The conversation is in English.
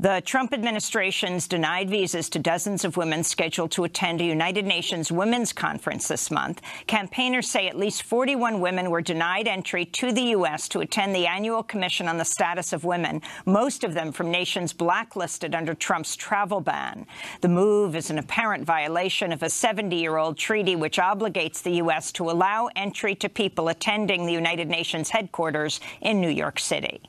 The Trump administration's denied visas to dozens of women scheduled to attend a United Nations Women's Conference this month. Campaigners say at least 41 women were denied entry to the U.S. to attend the annual Commission on the Status of Women, most of them from nations blacklisted under Trump's travel ban. The move is an apparent violation of a 70-year-old treaty which obligates the U.S. to allow entry to people attending the United Nations headquarters in New York City.